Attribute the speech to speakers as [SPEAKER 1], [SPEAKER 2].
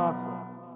[SPEAKER 1] abrazo.